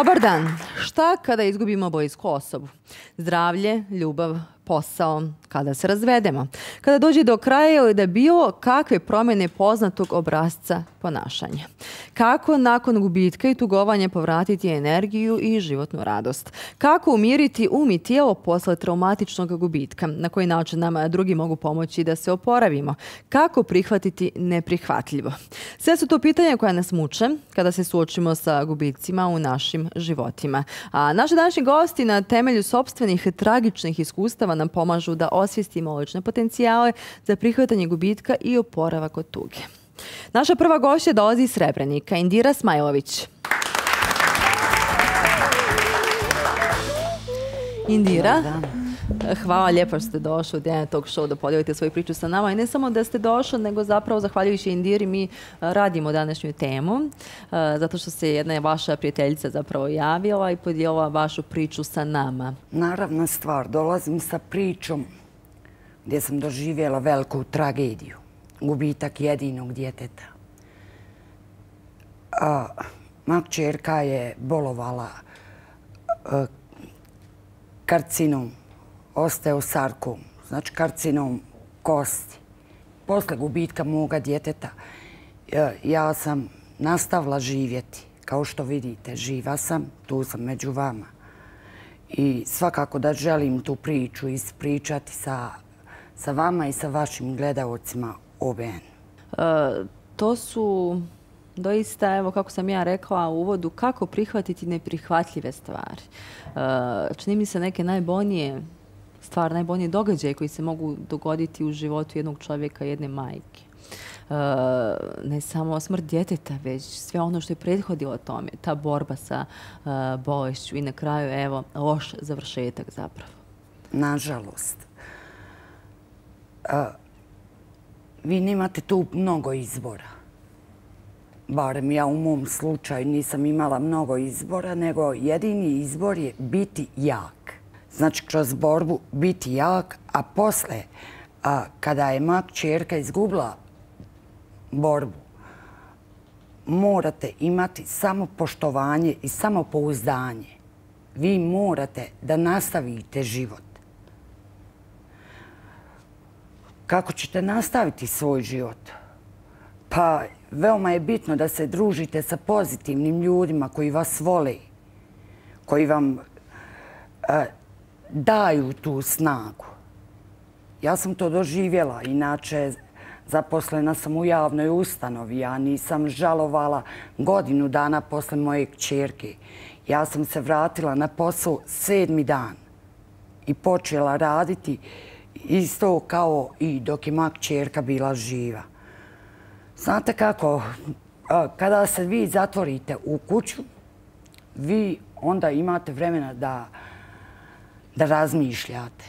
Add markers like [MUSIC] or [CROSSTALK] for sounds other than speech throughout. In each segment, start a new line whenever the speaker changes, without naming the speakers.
Dobar dan. Šta kada izgubimo bojsku osobu? Zdravlje, ljubav, posao, kada se razvedemo, kada dođe do kraja ili da bilo kakve promjene poznatog obrazca ponašanja. Kako nakon gubitka i tugovanja povratiti energiju i životnu radost? Kako umiriti um i tijelo posle traumatičnog gubitka? Na koji način nam drugi mogu pomoći da se oporavimo? Kako prihvatiti neprihvatljivo? Sve su to pitanja koja nas muče kada se suočimo sa gubicima u našim životima. A naši današnji gosti na temelju sobstvenih tragičnih iskustava nam pomažu da osvijestimo lične potencijale za prihvatanje gubitka i oporavak od tuge. Naša prva gošća dolazi iz Srebrenika, Indira Smajlović. Indira, hvala lijepo što ste došli u DNA Talk Show da podijelite svoju priču sa nama. I ne samo da ste došli, nego zapravo zahvaljujući Indiri mi radimo današnju temu. Zato što se jedna vaša prijateljica zapravo javila i podijelila vašu priču sa nama.
Naravna stvar, dolazim sa pričom gdje sam doživjela veliku tragediju gubitak jedinog djeteta. Mak čerka je bolovala e, karcinom, osteosarkom, znači karcinom kosti. Posle gubitka moga djeteta e, ja sam nastavila živjeti. Kao što vidite, živa sam, tu sam među vama. I svakako da želim tu priču ispričati sa, sa vama i sa vašim gledalcima OBN?
E, to su doista, evo kako sam ja rekla u uvodu, kako prihvatiti neprihvatljive stvari. E, čini mi se neke najbolnije stvari, najbolnije događaje koji se mogu dogoditi u životu jednog čovjeka, jedne majke. E, ne samo smrt djeteta, već sve ono što je prethodilo tome, ta borba sa bolešću i na kraju, evo, loš završetak zapravo.
Nažalost vi nemate tu mnogo izbora. Barem ja u mom slučaju nisam imala mnogo izbora, nego jedini izbor je biti jak. Znači, kroz borbu biti jak, a posle, kada je mak čerka izgubila borbu, morate imati samo poštovanje i samo pouzdanje. Vi morate da nastavite život. kako ćete nastaviti svoj život. Pa veoma je bitno da se družite sa pozitivnim ljudima koji vas vole, koji vam daju tu snagu. Ja sam to doživjela, inače zaposlena sam u javnoj ustanovi. Ja nisam žalovala godinu dana posle moje kćerke. Ja sam se vratila na posao sedmi dan i počela raditi isto kao i dok je mak čerka bila živa. Znate kako, kada se vi zatvorite u kuću, vi onda imate vremena da, da razmišljate.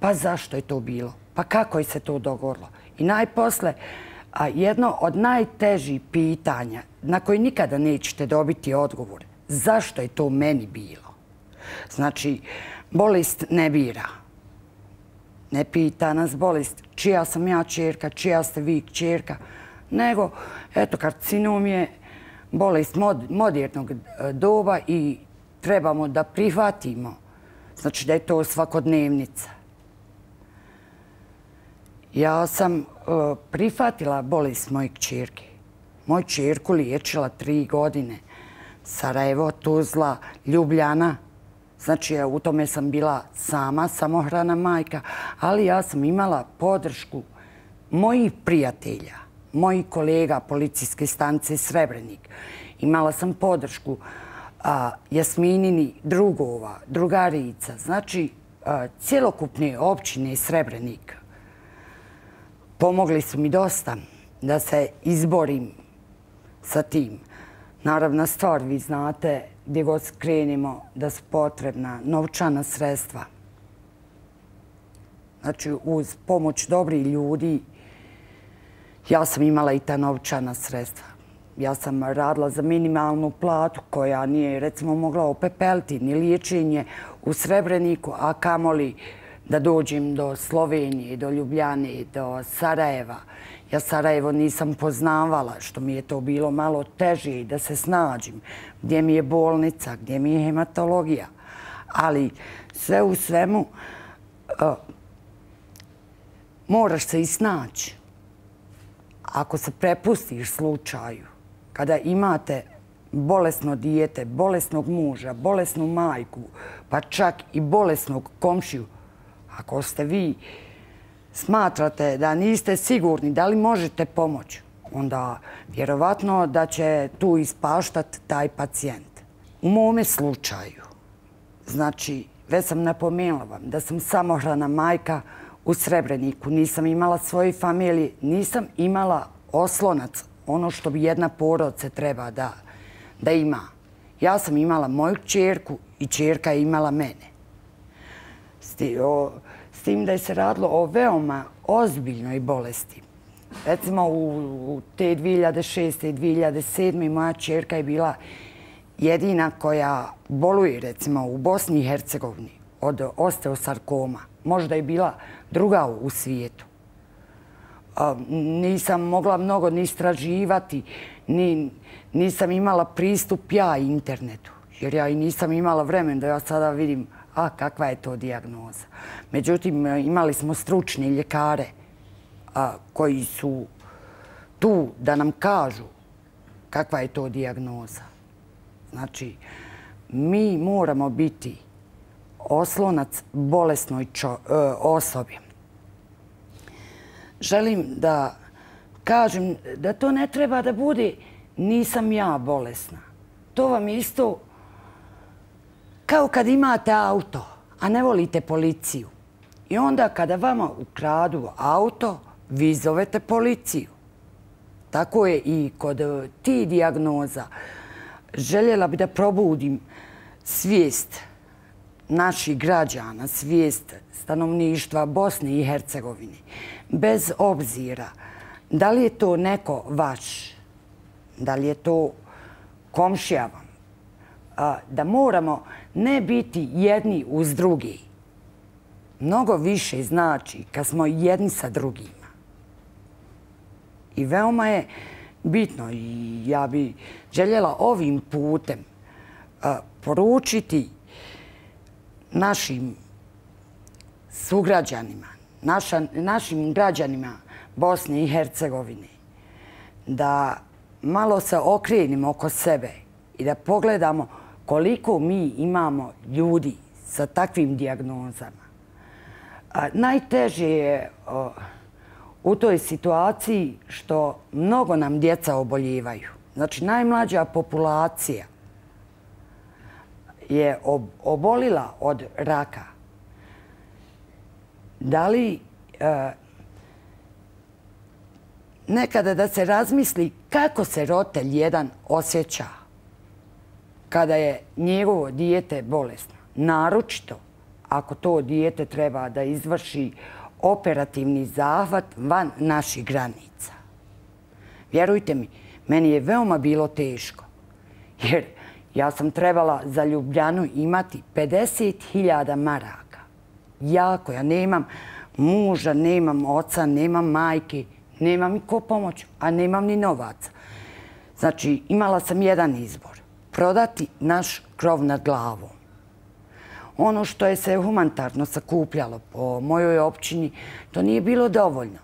Pa zašto je to bilo? Pa kako je se to dogodilo? I najposle, jedno od najtežih pitanja na koje nikada nećete dobiti odgovor, zašto je to meni bilo? Znači, bolest ne bira ne pita nas bolest čija sam ja čerka, čija ste vi čerka, nego eto karcinom je bolest modernog e, doba i trebamo da prihvatimo. Znači da je to svakodnevnica. Ja sam e, prihvatila bolest moje čerke. Moju čerku liječila tri godine. Sarajevo, Tuzla, Ljubljana, Znači, u tome sam bila sama, samohrana majka, ali ja sam imala podršku mojih prijatelja, mojih kolega policijske stanice Srebrenik. Imala sam podršku Jasminini drugova, drugarica, znači cjelokupne općine Srebrenik. Pomogli su mi dosta da se izborim sa tim. Naravna stvar, vi znate, gdje god skrenimo da su potrebna novčana sredstva. Znači, uz pomoć dobrih ljudi, ja sam imala i ta novčana sredstva. Ja sam radila za minimalnu platu koja nije, recimo, mogla opepeliti ni liječenje u Srebreniku, a kamoli da dođem do Slovenije, do Ljubljane, do Sarajeva. Ja Sarajevo nisam poznavala, što mi je to bilo malo teže da se snađim. Gdje mi je bolnica, gdje mi je hematologija. Ali sve u svemu moraš se i snaći. Ako se prepustiš slučaju, kada imate bolesno dijete, bolesnog muža, bolesnu majku, pa čak i bolesnog komšiju, ako ste vi smatrate da niste sigurni da li možete pomoći, onda vjerovatno da će tu ispaštat taj pacijent. U mome slučaju, znači, već sam napomenula vam da sam samohrana majka u Srebreniku, nisam imala svoje familije, nisam imala oslonac, ono što bi jedna porodce treba da, ima. Ja sam imala moju čerku i čerka je imala mene. S tim da je se radilo o veoma ozbiljnoj bolesti. Recimo u te 2006. i 2007. moja čerka je bila jedina koja boluje recimo u Bosni i Hercegovini od osteosarkoma. Možda je bila druga u svijetu. Nisam mogla mnogo ni istraživati, nisam imala pristup ja internetu. Jer ja i nisam imala vremen da ja sada vidim a kakva je to dijagnoza. Međutim, imali smo stručne ljekare koji su tu da nam kažu kakva je to dijagnoza. Znači, mi moramo biti oslonac bolesnoj e, osobi. Želim da kažem da to ne treba da bude nisam ja bolesna. To vam isto kao kad imate auto, a ne volite policiju. I onda kada vama ukradu auto, vi zovete policiju. Tako je i kod e, ti dijagnoza. Željela bi da probudim svijest naših građana, svijest stanovništva Bosne i Hercegovine. Bez obzira da li je to neko vaš, da li je to komšija vam, da moramo ne biti jedni uz drugi. Mnogo više znači kad smo jedni sa drugima. I veoma je bitno i ja bi željela ovim putem poručiti našim sugrađanima, našim građanima Bosne i Hercegovine da malo se okrenimo oko sebe i da pogledamo koliko mi imamo ljudi sa takvim dijagnozama. Najteže je u toj situaciji što mnogo nam djeca oboljivaju. Znači, najmlađa populacija je obolila od raka. Da li e, nekada da se razmisli kako se rotelj jedan osjeća kada je njegovo dijete bolesno. Naročito ako to dijete treba da izvrši operativni zahvat van naših granica. Vjerujte mi, meni je veoma bilo teško. Jer ja sam trebala za Ljubljanu imati 50.000 maraka. Ja koja nemam muža, nemam oca, nemam majke, nemam i ko pomoć, a nemam ni novaca. Znači, imala sam jedan izbor. Prodati naš krov nad glavom. Ono što je se humanitarno sakupljalo po mojoj općini, to nije bilo dovoljno.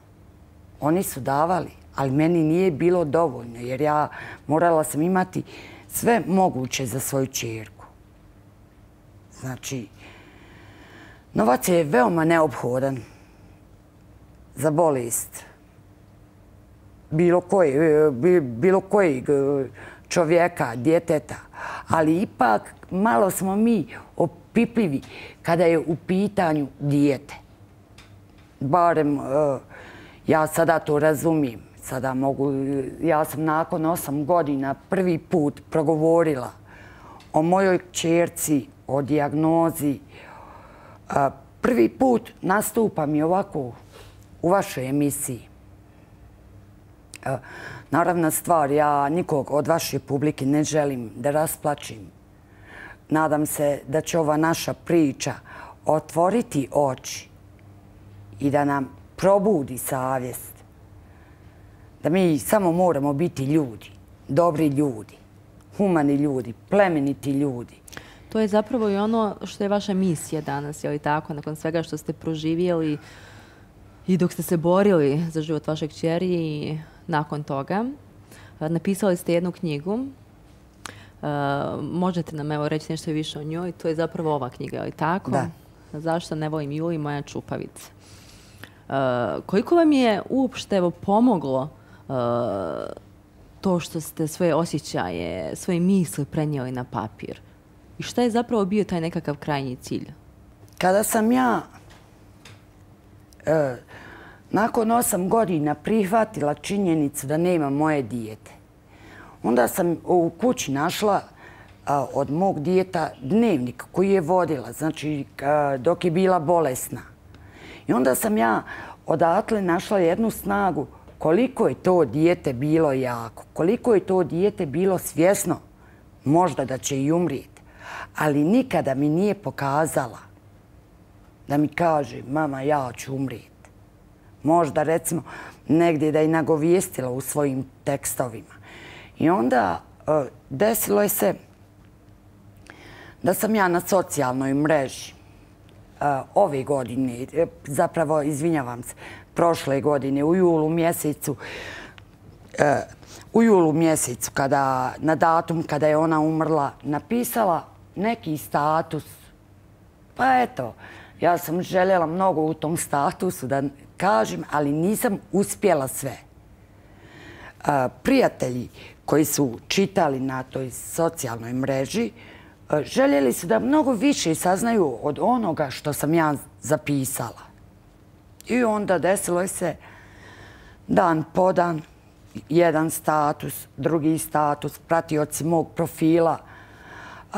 Oni su davali, ali meni nije bilo dovoljno, jer ja morala sam imati sve moguće za svoju čerku. Znači, novac je veoma neophodan za bolest bilo, bilo kojeg e, čovjeka, djeteta. Ali ipak malo smo mi opipljivi kada je u pitanju dijete. Barem e, ja sada to razumijem sada mogu, ja sam nakon osam godina prvi put progovorila o mojoj čerci, o dijagnozi. Prvi put nastupam i ovako u vašoj emisiji. Naravna stvar, ja nikog od vaše publike ne želim da rasplačim. Nadam se da će ova naša priča otvoriti oči i da nam probudi savjest da mi samo moramo biti ljudi, dobri ljudi, humani ljudi, plemeniti ljudi.
To je zapravo i ono što je vaša misija danas, je li tako, nakon svega što ste proživjeli i dok ste se borili za život vašeg čeri i nakon toga. Napisali ste jednu knjigu. E, možete nam evo reći nešto više o njoj. To je zapravo ova knjiga, je li tako?
Da.
Zašto ne volim Juli, moja čupavica. E, koliko vam je uopšte evo, pomoglo e, to što ste svoje osjećaje, svoje misli prenijeli na papir? I šta je zapravo bio taj nekakav krajnji cilj?
Kada sam ja e, nakon osam godina prihvatila činjenicu da nema moje dijete, onda sam u kući našla od mog dijeta dnevnik koji je vodila, znači dok je bila bolesna. I onda sam ja odatle našla jednu snagu koliko je to dijete bilo jako, koliko je to dijete bilo svjesno možda da će i umrijeti ali nikada mi nije pokazala da mi kaže mama ja ću umrijeti. Možda recimo negdje da je nagovijestila u svojim tekstovima. I onda e, desilo je se da sam ja na socijalnoj mreži e, ove godine, e, zapravo izvinjavam se, prošle godine u julu mjesecu, u julu mjesecu kada, na datum kada je ona umrla, napisala neki status. Pa eto, ja sam željela mnogo u tom statusu da kažem, ali nisam uspjela sve. Prijatelji koji su čitali na toj socijalnoj mreži željeli su da mnogo više saznaju od onoga što sam ja zapisala. I onda desilo se dan po dan, jedan status, drugi status, pratioci mog profila –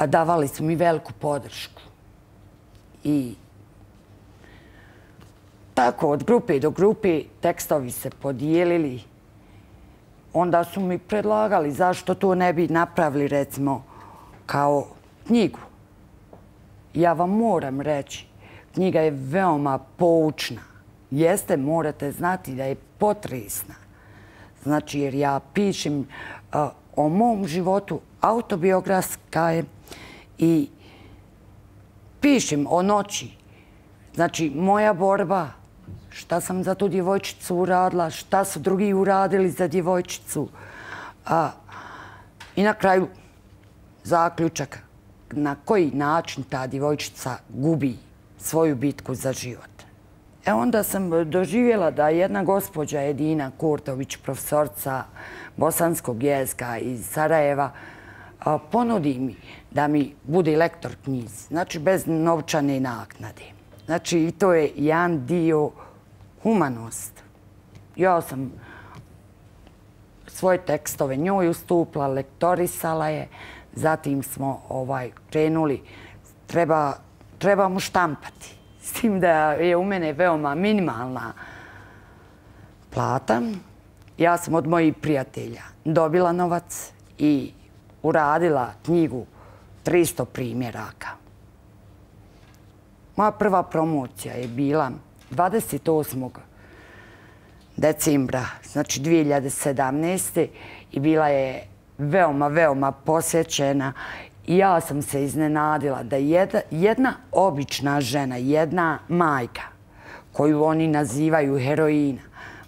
davali su mi veliku podršku. I tako od grupe do grupe tekstovi se podijelili. Onda su mi predlagali zašto to ne bi napravili recimo kao knjigu. Ja vam moram reći, knjiga je veoma poučna. Jeste, morate znati da je potresna. Znači, jer ja pišem o mom životu, autobiografska je, i pišem o noći. Znači, moja borba, šta sam za tu djevojčicu uradila, šta su drugi uradili za djevojčicu. I na kraju zaključak na koji način ta djevojčica gubi svoju bitku za život. E onda sam doživjela da jedna gospođa Edina Kurtović, profesorca bosanskog jezika iz Sarajeva, ponudi mi da mi bude lektor knjizi. Znači, bez novčane naknade. Znači, i to je jedan dio humanost. Ja sam svoje tekstove njoj ustupla, lektorisala je, zatim smo ovaj, krenuli, treba, treba mu štampati. S tim da je u mene veoma minimalna plata. Ja sam od mojih prijatelja dobila novac i uradila knjigu 300 primjeraka. Moja prva promocija je bila 28. decembra, znači 2017. i bila je veoma, veoma posjećena i ja sam se iznenadila da jedna obična žena, jedna majka, koju oni nazivaju heroina,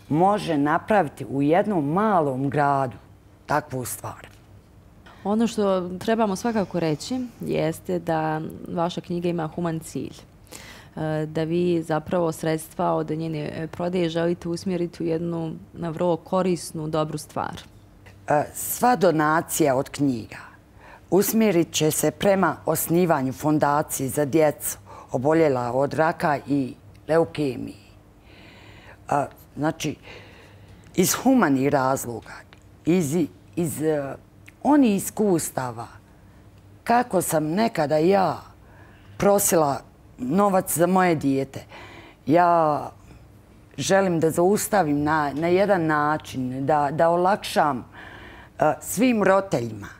može napraviti u jednom malom gradu takvu stvar.
Ono što trebamo svakako reći jeste da vaša knjiga ima human cilj. E, da vi zapravo sredstva od njene prodaje želite usmjeriti u jednu vrlo korisnu, dobru stvar.
E, sva donacija od knjiga usmjerit će se prema osnivanju fondacije za djecu oboljela od raka i leukemije. E, znači, iz humanih razloga, iz, iz oni iskustava kako sam nekada ja prosila novac za moje dijete. Ja želim da zaustavim na, jedan način, da, olakšam uh, svim roteljima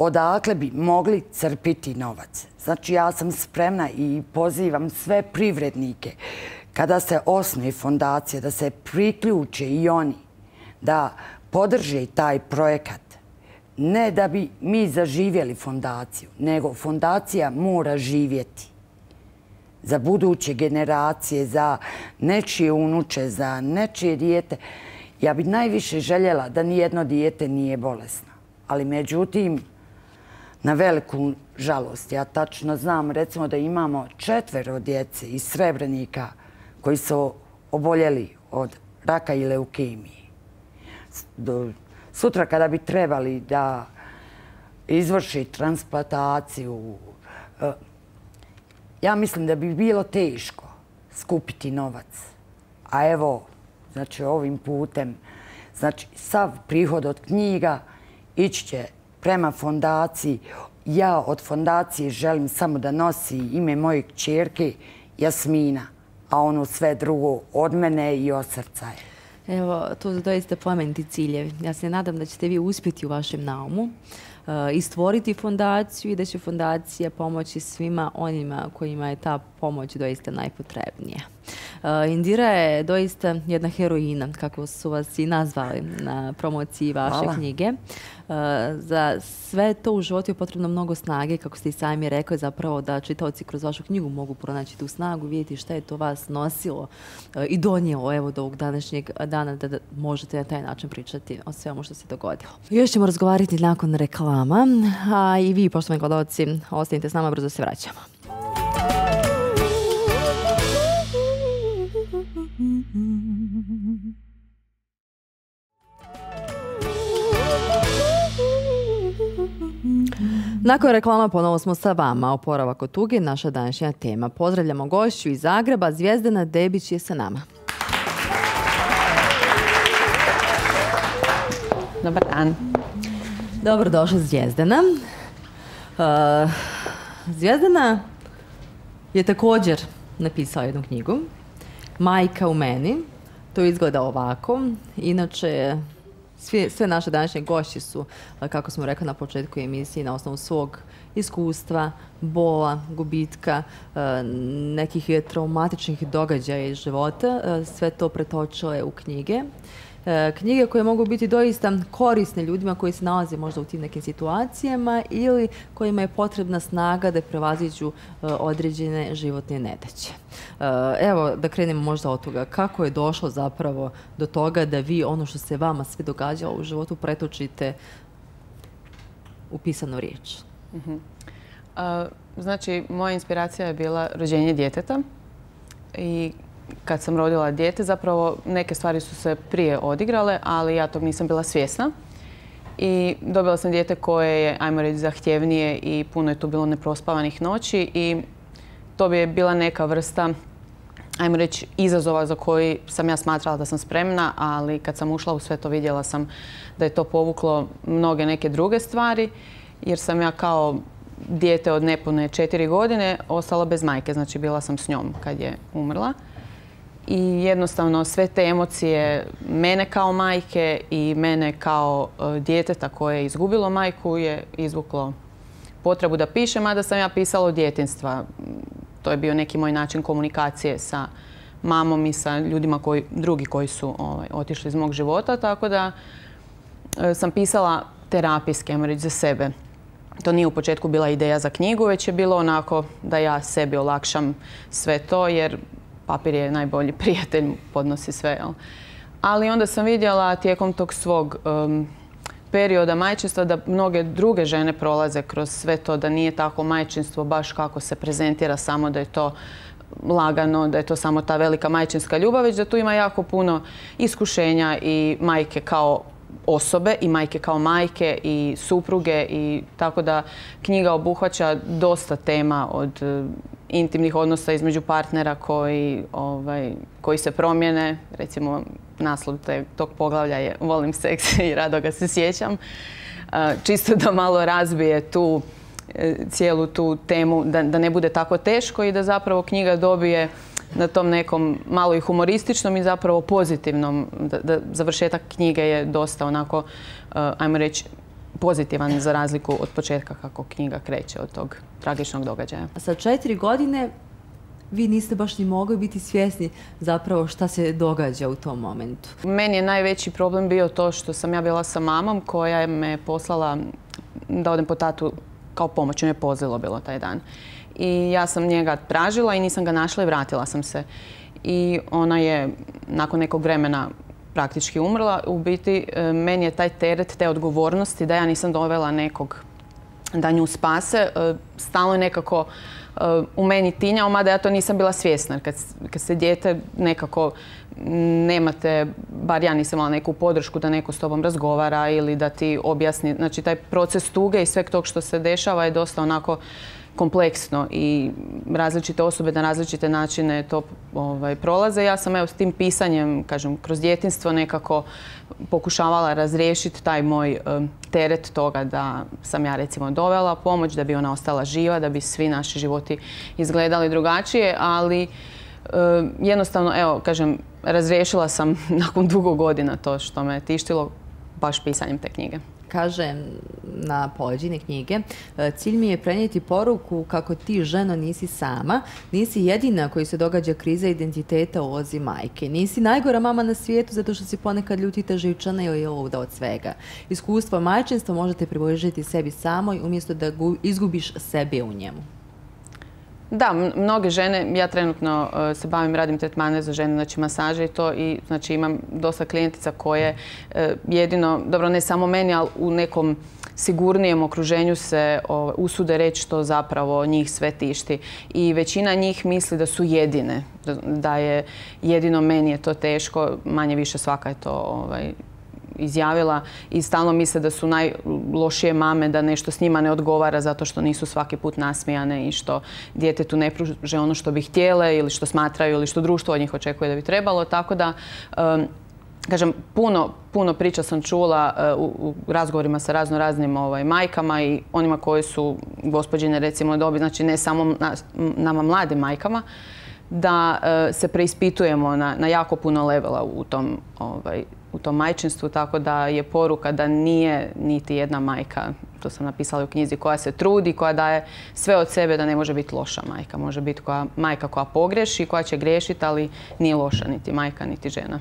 odakle bi mogli crpiti novac. Znači ja sam spremna i pozivam sve privrednike kada se osnuje fondacija da se priključe i oni da podrže taj projekat. Ne da bi mi zaživjeli fondaciju, nego fondacija mora živjeti za buduće generacije, za nečije unuče, za nečije dijete. Ja bi najviše željela da nijedno dijete nije bolesno. Ali međutim, na veliku žalost, ja tačno znam recimo da imamo četvero djece iz Srebrenika koji su oboljeli od raka i leukemije. Sutra kada bi trebali da izvrši transplantaciju, e, ja mislim da bi bilo teško skupiti novac. A evo, znači ovim putem, znači sav prihod od knjiga ići će prema fondaciji. Ja od fondacije želim samo da nosi ime moje čerke Jasmina, a ono sve drugo od mene i od srca je.
Evo, to su doista plemeniti ciljevi. Ja se nadam da ćete vi uspjeti u vašem naumu uh, i stvoriti fondaciju i da će fondacija pomoći svima onima kojima je ta pomoć doista najpotrebnija. Uh, Indira je doista jedna heroina, kako su vas i nazvali na promociji vaše knjige. Uh, za sve to u životu je potrebno mnogo snage, kako ste i sami rekli, zapravo da čitaoci kroz vašu knjigu mogu pronaći tu snagu, vidjeti šta je to vas nosilo uh, i donijelo evo do ovog današnjeg dana da, možete na taj način pričati o svemu što se dogodilo. Još ćemo razgovarati nakon reklama, a i vi, poštovani gledalci, ostanite s nama, brzo se vraćamo. Nakon reklama ponovo smo sa vama. Oporavak od tuge, naša današnja tema. Pozdravljamo gošću iz Zagreba. Zvijezdana Debić je sa nama.
Dobar dan.
Dobrodošla Zvijezdana. Uh, Zvijezdana je također napisala jednu knjigu. Majka u meni. To izgleda ovako. Inače, sve, naše današnje gošće su, kako smo rekli na početku emisije, na osnovu svog iskustva, bola, gubitka, nekih traumatičnih događaja iz života, sve to pretočile u knjige. E, knjige koje mogu biti doista korisne ljudima koji se nalaze možda u tim nekim situacijama ili kojima je potrebna snaga da prevaziđu e, određene životne nedaće. E, evo da krenemo možda od toga kako je došlo zapravo do toga da vi ono što se vama sve događalo u životu pretočite u pisanu riječ. Mhm.
znači, moja inspiracija je bila rođenje djeteta i kad sam rodila dijete, zapravo neke stvari su se prije odigrale, ali ja tog nisam bila svjesna. I dobila sam dijete koje je, ajmo reći, zahtjevnije i puno je tu bilo neprospavanih noći i to bi je bila neka vrsta, ajmo reći, izazova za koji sam ja smatrala da sam spremna, ali kad sam ušla u sve to vidjela sam da je to povuklo mnoge neke druge stvari, jer sam ja kao dijete od nepune četiri godine ostala bez majke, znači bila sam s njom kad je umrla i jednostavno sve te emocije mene kao majke i mene kao e, djeteta koje je izgubilo majku je izvuklo potrebu da pišem, a da sam ja pisala od djetinstva. To je bio neki moj način komunikacije sa mamom i sa ljudima drugi koji su ovaj, otišli iz mog života, tako da e, sam pisala terapijski, ajmo reći, za sebe. To nije u početku bila ideja za knjigu, već je bilo onako da ja sebi olakšam sve to, jer papir je najbolji prijatelj, podnosi sve. Ali onda sam vidjela tijekom tog svog perioda majčinstva da mnoge druge žene prolaze kroz sve to, da nije tako majčinstvo baš kako se prezentira, samo da je to lagano, da je to samo ta velika majčinska ljubav, već da tu ima jako puno iskušenja i majke kao osobe i majke kao majke i supruge i tako da knjiga obuhvaća dosta tema od intimnih odnosa između partnera koji, ovaj, koji se promjene. Recimo naslov tog poglavlja je Volim seks [LAUGHS] i rado ga se sjećam. E, čisto da malo razbije tu e, cijelu tu temu, da, da ne bude tako teško i da zapravo knjiga dobije na tom nekom malo i humorističnom i zapravo pozitivnom. Da, završetak knjige je dosta onako, uh, ajmo reći, pozitivan za razliku od početka kako knjiga kreće od tog tragičnog događaja.
Sa četiri godine vi niste baš ni mogli biti svjesni zapravo šta se događa u tom momentu.
Meni je najveći problem bio to što sam ja bila sa mamom koja je me poslala da odem po tatu kao pomoć. je pozilo bilo taj dan. I ja sam njega tražila i nisam ga našla i vratila sam se. I ona je nakon nekog vremena praktički umrla. U biti e, meni je taj teret te odgovornosti da ja nisam dovela nekog da nju spase. E, stalno je nekako u meni tinjao, mada ja to nisam bila svjesna. Kad, kad se dijete nekako nemate, bar ja nisam imala neku podršku da neko s tobom razgovara ili da ti objasni. Znači taj proces tuge i sveg tog što se dešava je dosta onako kompleksno i različite osobe na različite načine to ovaj, prolaze. Ja sam evo s tim pisanjem, kažem, kroz djetinstvo nekako pokušavala razriješiti taj moj teret toga da sam ja recimo dovela pomoć, da bi ona ostala živa, da bi svi naši životi izgledali drugačije, ali jednostavno, evo, kažem, razriješila sam [LAUGHS] nakon dugo godina to što me tištilo baš pisanjem te knjige
kaže na pođine knjige, e, cilj mi je prenijeti poruku kako ti ženo nisi sama, nisi jedina koji se događa kriza identiteta u ozi majke. Nisi najgora mama na svijetu zato što si ponekad ljutita živčana ili luda od svega. Iskustvo majčinstva možete približiti sebi samoj umjesto da izgubiš sebe u njemu.
Da, mnoge žene, ja trenutno e, se bavim, radim tretmane za žene, znači masaže i to i znači imam dosta klijentica koje e, jedino, dobro ne samo meni, ali u nekom sigurnijem okruženju se usude reći što zapravo njih sve tišti. I većina njih misli da su jedine, da je jedino meni je to teško, manje više svaka je to ovaj, izjavila i stalno misle da su najlošije mame, da nešto s njima ne odgovara zato što nisu svaki put nasmijane i što djetetu ne pruže ono što bi htjele ili što smatraju ili što društvo od njih očekuje da bi trebalo. Tako da kažem, puno, puno priča sam čula e, u, razgovorima sa razno raznim ovaj, majkama i onima koji su gospođine recimo dobi, znači ne samo nama mladim majkama, da e, se preispitujemo na, jako puno levela u tom ovaj, u tom majčinstvu, tako da je poruka da nije niti jedna majka, to sam napisala u knjizi, koja se trudi, koja daje sve od sebe da ne može biti loša majka. Može biti koja, majka koja pogreši, koja će griješiti, ali nije loša niti majka, niti žena.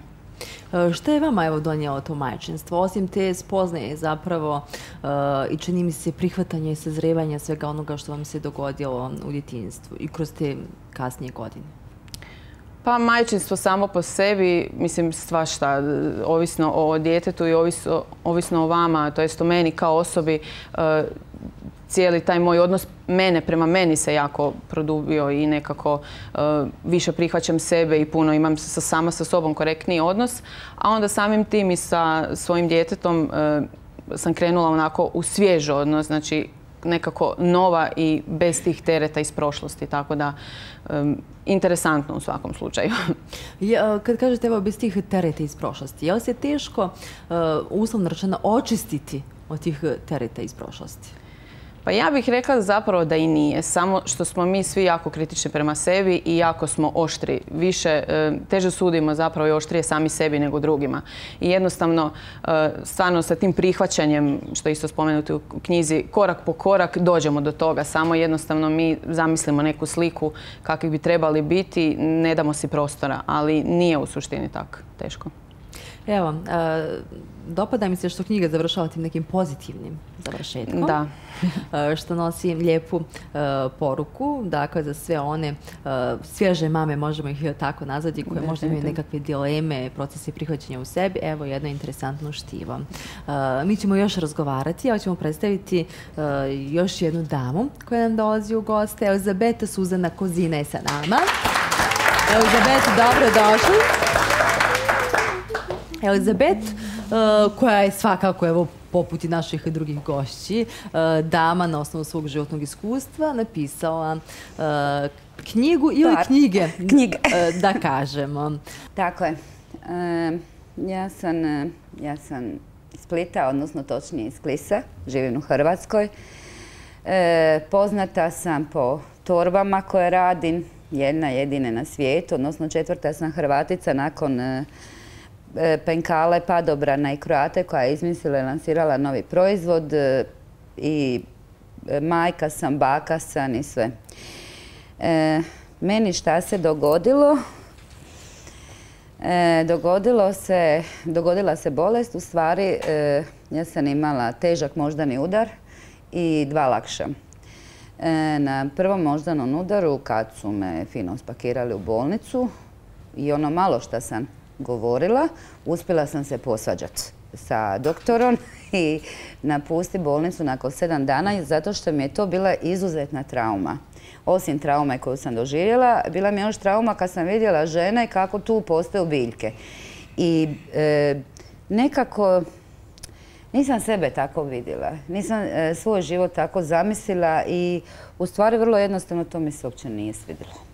E, što je vama evo donijelo to majčinstvo? Osim te spoznaje zapravo e, i čini mi se prihvatanje i sazrevanja svega onoga što vam se dogodilo u djetinstvu i kroz te kasnije godine.
Pa majčinstvo samo po sebi, mislim svašta, ovisno o djetetu i ovisno, o vama, to jest o meni kao osobi, e, cijeli taj moj odnos mene prema meni se jako produbio i nekako e, više prihvaćam sebe i puno imam sa, sama sa sobom korektniji odnos, a onda samim tim i sa svojim djetetom e, sam krenula onako u svjež odnos, znači nekako nova i bez tih tereta iz prošlosti, tako da interesantno u svakom slučaju. [LAUGHS]
kad kažete evo bez tih tereta iz prošlosti, je li se teško uh, uslovno rečeno očistiti od tih tereta iz prošlosti?
Pa ja bih rekla zapravo da i nije. Samo što smo mi svi jako kritični prema sebi i jako smo oštri. Više, e, teže sudimo zapravo i oštrije sami sebi nego drugima. I jednostavno, e, stvarno sa tim prihvaćanjem, što je isto spomenuti u knjizi, korak po korak dođemo do toga. Samo jednostavno mi zamislimo neku sliku kakvi bi trebali biti, ne damo si prostora, ali nije u suštini tako teško.
Evo, e, dopada mi se što knjiga završava tim nekim pozitivnim završetkom.
Da. [LAUGHS]
E, što nosi lijepu e, poruku, dakle za sve one svježe mame, možemo ih tako nazvati, koje možda imaju nekakve dileme, procese prihvaćanja u sebi. Evo jedno interesantno štivo. Mi ćemo još razgovarati, ali ćemo predstaviti još jednu damu koja nam dolazi u goste. Elizabeta Suzana Kozina je sa nama. Elizabeta, dobro došli. Elizabet, uh, koja je svakako, evo, poput i naših drugih gošći, uh, dama na osnovu svog životnog iskustva napisala uh, knjigu ili knjige,
knjige.
da kažemo.
Dakle, ja sam, ja sam iz Splita, odnosno točnije iz Klisa, živim u Hrvatskoj. Poznata sam po torbama koje radim, jedna jedine na svijetu, odnosno četvrta sam Hrvatica nakon
e, Penkale, Padobrana i Kroate koja je izmislila i lansirala novi proizvod e, i majka sam, baka sam i sve. Meni šta se dogodilo? dogodilo se, dogodila se bolest, u stvari ja sam imala težak moždani udar i dva lakša. na prvom moždanom udaru kad su me fino spakirali u bolnicu, i ono malo što sam govorila, uspjela sam se posvađati sa doktorom [LAUGHS] i napusti bolnicu nakon sedam dana zato što mi je to bila izuzetna trauma. Osim traume koju sam doživjela, bila mi još trauma kad sam vidjela žene kako tu postaju biljke. I e, nekako nisam sebe tako vidjela. Nisam e, svoj život tako zamislila i u stvari vrlo jednostavno to mi se uopće nije svidjelo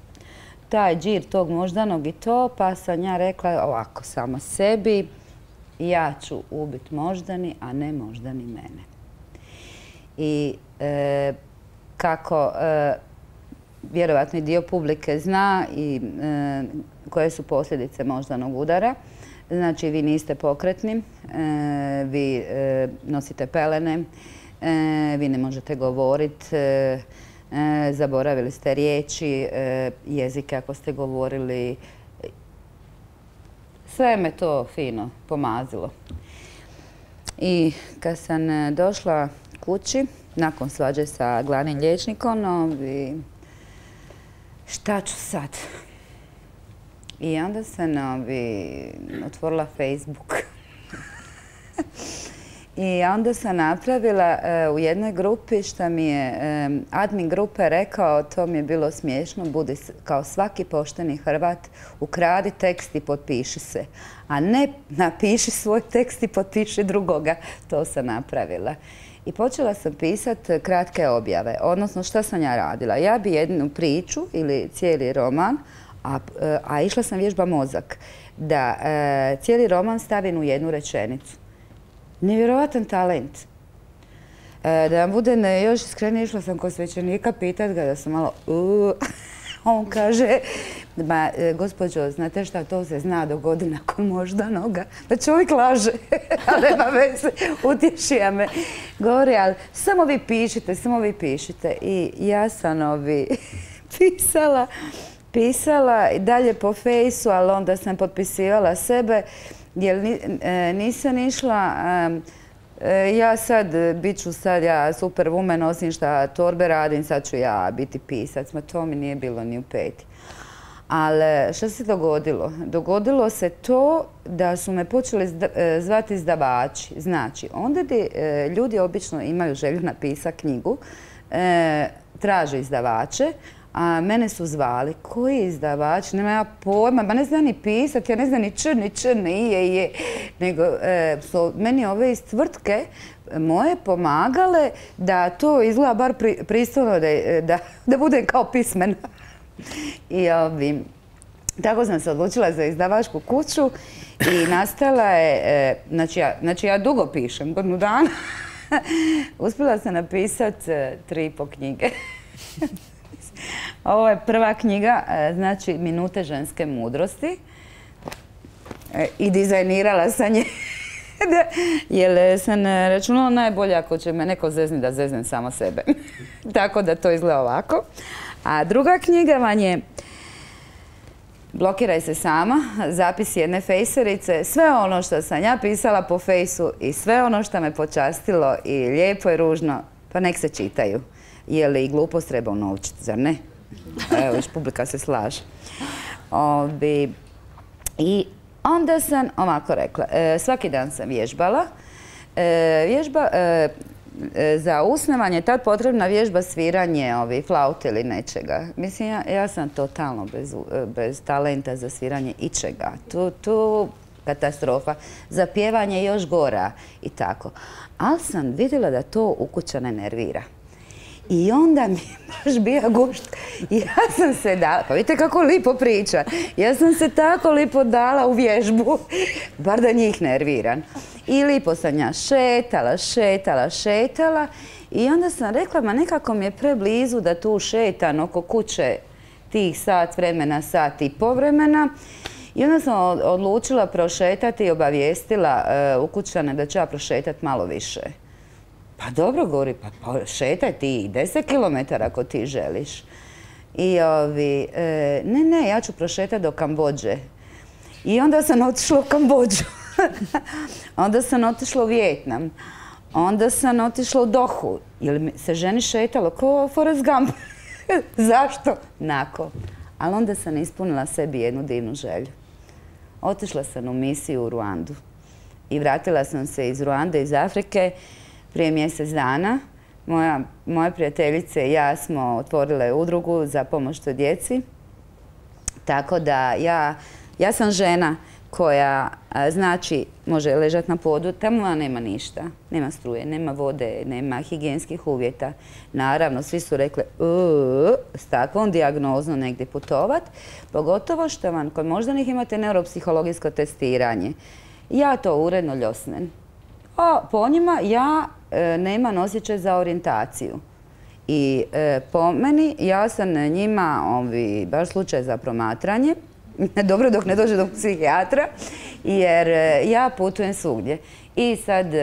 taj džir tog moždanog i to, pa sam ja rekla ovako samo sebi, ja ću ubiti moždani, a ne moždani mene. I e, kako e, vjerovatno i dio publike zna i e, koje su posljedice moždanog udara, znači vi niste pokretni, vi nosite pelene, vi ne možete govoriti, zaboravili ste riječi, e, jezike ako ste govorili. Sve me to fino pomazilo. I kad sam e, došla kući, nakon svađe sa glavnim liječnikom, šta ću sad? I onda sam otvorila Facebook. [LAUGHS] I onda sam napravila e, u jednoj grupi što mi je e, admin grupe rekao, to mi je bilo smiješno, budi kao svaki pošteni Hrvat, ukradi tekst i potpiši se. A ne napiši svoj tekst i potpiši drugoga. To sam napravila. I počela sam pisati kratke objave. Odnosno, što sam ja radila? Ja bi jednu priču ili cijeli roman, a, e, išla sam vježba mozak, da cijeli roman stavim u jednu rečenicu nevjerovatan talent. E, da vam bude još iskrenije, išla sam kod svećenika pitat ga da sam malo [LAUGHS] on kaže, ma e, gospođo, znate šta to se zna dogodi nakon možda noga, da čovjek laže, [LAUGHS] ali nema veze, utješija me. Govori, ali samo vi pišite, samo vi pišite. I ja sam ovi [LAUGHS] pisala, pisala i dalje po fejsu, ali onda sam potpisivala sebe jer e, nisam išla, e, ja sad, bit ću sad ja super woman, osim šta torbe radim, sad ću ja biti pisac, ma to mi nije bilo ni u peti. Ali što se dogodilo? Dogodilo se to da su me počeli e, zvati izdavači. Znači, onda gdje ljudi obično imaju želju napisati knjigu, traže izdavače, a mene su zvali, koji izdavač, nema ja pojma, ba ne zna ni pisati, ja ne znam ni č, ni č, ni je, je. Nego e, su meni ove iz tvrtke moje pomagale da to izgleda bar pristojno, da, da, [LAUGHS] budem kao pismena. I ovim, tako sam se odlučila za izdavačku kuću i nastala je, e, znači, ja, znači ja dugo pišem, godinu dana. [LAUGHS] Uspjela sam napisati e, tri po knjige. [LAUGHS] Ovo je prva knjiga, e, znači Minute ženske mudrosti. E, I dizajnirala sam je. [LAUGHS] Jer sam računala najbolje ako će me neko zezni da zeznem samo sebe. [LAUGHS] Tako da to izgleda ovako. A druga knjiga vam je Blokiraj se sama, zapis jedne fejserice, sve ono što sam ja pisala po fejsu i sve ono što me počastilo i lijepo i ružno, pa nek se čitaju. Je li i glupost treba unovčiti, zar ne? Evo, još publika se slaže. I onda sam ovako rekla, e, svaki dan sam vježbala. E, vježba, e, za usnevanje tad potrebna vježba sviranje flaute ili nečega. Mislim, ja, sam totalno bez, talenta za sviranje ičega. Tu, tu katastrofa. Za pjevanje još gora i tako. Ali sam vidjela da to u ne nervira. I onda mi je [LAUGHS] baš bija gušt. Ja sam se dala, pa vidite kako lipo priča. Ja sam se tako lipo dala u vježbu, [LAUGHS] bar da njih nerviran. I lipo sam ja šetala, šetala, šetala. I onda sam rekla, ma nekako mi je preblizu da tu šetam oko kuće tih sat vremena, sat i povremena. I onda sam odlučila prošetati i obavijestila uh, ukućane da ću ja prošetati malo više. Pa dobro, govori, pa, šetaj ti 10 km ako ti želiš. I ovi, e, ne, ne, ja ću prošetati do Kambođe. I onda sam otišla u Kambođu. [LAUGHS] onda sam otišla u Vjetnam. Onda sam otišla u Dohu. Ili se ženi šetalo ko Forrest Gump. [LAUGHS] Zašto? Nako. Ali onda sam ispunila sebi jednu divnu želju. Otišla sam u misiju u Ruandu. I vratila sam se iz Ruande, iz Afrike, prije mjesec dana. Moja, moje prijateljice i ja smo otvorile udrugu za pomoć toj djeci. Tako da ja, ja sam žena koja znači može ležati na podu, tamo nema ništa. Nema struje, nema vode, nema higijenskih uvjeta. Naravno, svi su rekli s takvom dijagnozom negdje putovat. Pogotovo što vam kod moždanih imate neuropsihologijsko testiranje. Ja to uredno ljosnem. A po njima ja e, nemam osjećaj za orijentaciju. I e, po meni ja sam njima baš slučaj za promatranje [LAUGHS] dobro dok ne dođe do psihijatra, jer e, ja putujem svugdje. I sad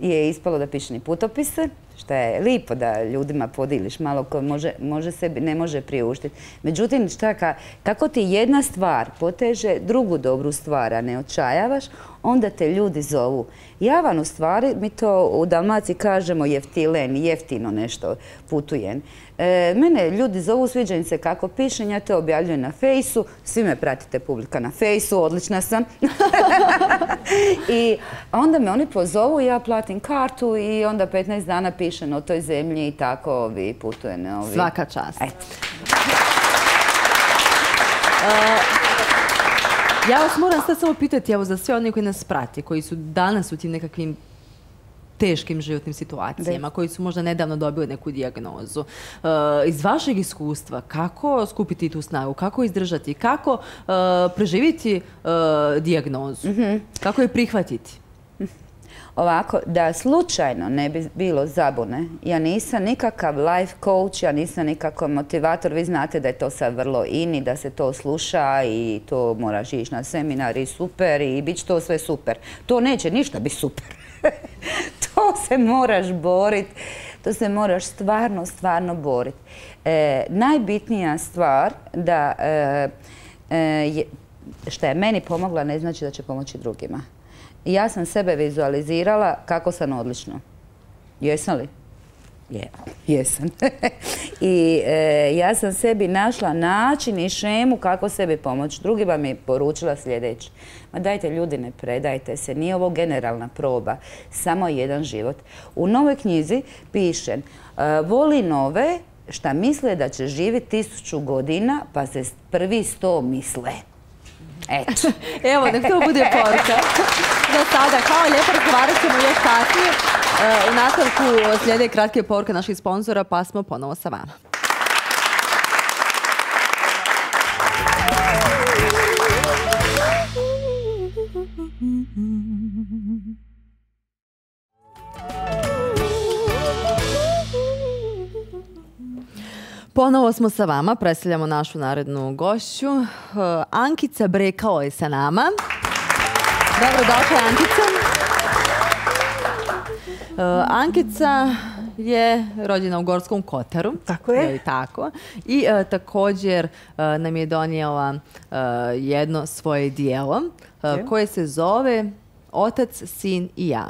je ispalo da pišem putopise, što je lipo da ljudima podiliš malo ko može, može sebi, ne može priuštiti. Međutim, šta ka, kako ti jedna stvar poteže drugu dobru stvar, a ne očajavaš, onda te ljudi zovu. Ja vam u stvari, mi to u Dalmaciji kažemo jeftilen, jeftino nešto putujem. E, mene ljudi zovu, sviđa se kako pišem, ja to objavljujem na fejsu, svi me pratite publika na fejsu, odlična sam. [LAUGHS] I onda me oni pozovu, ja platim kartu i onda 15 dana pišem o toj zemlji i tako ovi putujem.
Svaka čast. Ja vas moram sad samo pitati, evo, za sve one koji nas prati, koji su danas u tim nekakvim teškim životnim situacijama, koji su možda nedavno dobili neku dijagnozu. Uh, iz vašeg iskustva, kako skupiti tu snagu, kako izdržati, kako uh, preživiti uh, dijagnozu, mhm. kako je prihvatiti?
Ovako, da slučajno ne bi bilo zabune, ja nisam nikakav life coach, ja nisam nikakav motivator, vi znate da je to sad vrlo ini, da se to sluša i to moraš ići na seminar i super i bit će to sve super. To neće ništa biti super. [LAUGHS] to se moraš boriti, to se moraš stvarno, stvarno boriti. E, najbitnija stvar da e, e, što je meni pomogla ne znači da će pomoći drugima. Ja sam sebe vizualizirala kako sam odlično. Jesam li? Je, jesam. [LAUGHS] I e, ja sam sebi našla način i šemu kako sebi pomoći. Drugi vam je poručila sljedeći. Ma dajte ljudi, ne predajte se. Nije ovo generalna proba. Samo jedan život. U novoj knjizi pišem e, voli nove šta misle da će živjeti tisuću godina pa se prvi sto misle. Eto. [LAUGHS]
Evo, nek to bude poruka. [LAUGHS] Za sada, hvala lijepo, razgovarat ćemo još kasnije. U nastavku slijede kratke poruke naših sponzora, pa smo ponovo sa vama. Ponovo smo sa vama, predstavljamo našu narednu gošću. Ankica Brekao je sa nama. Dobro došla Ankica. E, Ankica je rođena u Gorskom Kotaru.
Tako je.
tako. I e, također nam je donijela jedno svoje dijelo koje se zove Otac, sin i ja.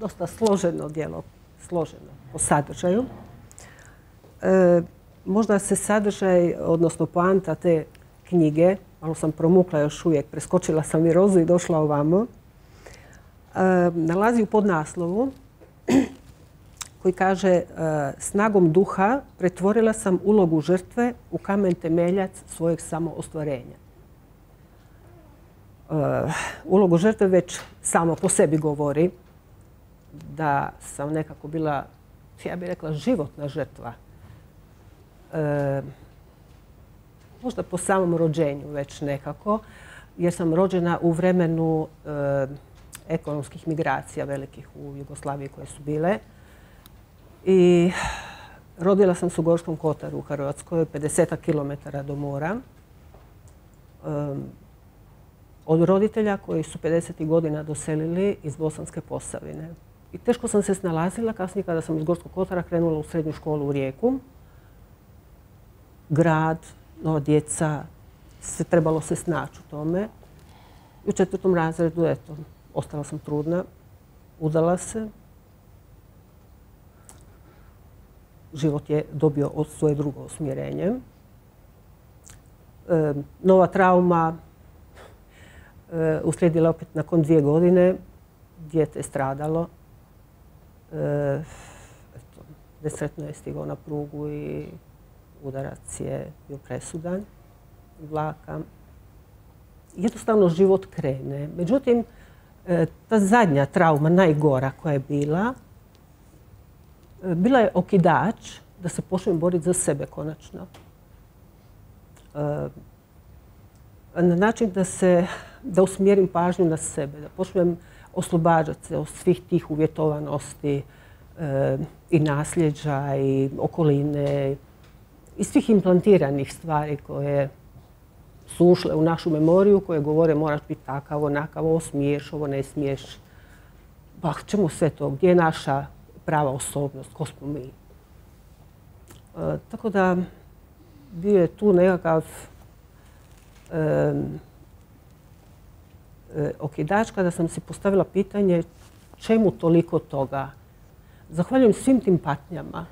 dosta složeno dijelo, složeno po sadržaju. E, možda se sadržaj, odnosno poanta te knjige, malo sam promukla još uvijek, preskočila sam i rozu i došla ovamo, e, nalazi u podnaslovu [CLEARS THROAT] koji kaže e, snagom duha pretvorila sam ulogu žrtve u kamen temeljac svojeg samoostvarenja. Ulogu žrtve već samo po sebi govori da sam nekako bila, ja bih rekla, životna žrtva možda po samom rođenju već nekako, jer sam rođena u vremenu ekonomskih migracija velikih u Jugoslaviji koje su bile. I rodila sam se u Gorskom Kotaru u Hrvatskoj, 50 km do mora. od roditelja koji su 50. godina doselili iz Bosanske Posavine. I teško sam se snalazila kasnije kada sam iz Gorskog Kotara krenula u srednju školu u Rijeku. Grad, no, djeca, trebalo se snaći u tome. I u četvrtom razredu, eto, ostala sam trudna, udala se. Život je dobio od svoje drugo usmjerenje. E, nova trauma e, uslijedila opet nakon dvije godine. Dijete je stradalo. E, eto, je stigao na prugu i udarac je bio presudan vlaka. Jednostavno život krene. Međutim, ta zadnja trauma, najgora koja je bila, e, bila je okidač da se počnem boriti za sebe konačno. E, na način da se, da usmjerim pažnju na sebe, da počnem oslobađati se od svih tih uvjetovanosti i nasljeđa i okoline i svih implantiranih stvari koje su ušle u našu memoriju koje govore moraš biti takav, onakav, ovo smiješ, ovo ne smiješ. Pa čemu sve to? Gdje je naša prava osobnost? Ko smo mi? E, tako da bio je tu nekakav e, okidač kada sam si postavila pitanje čemu toliko toga. Zahvaljujem svim tim patnjama.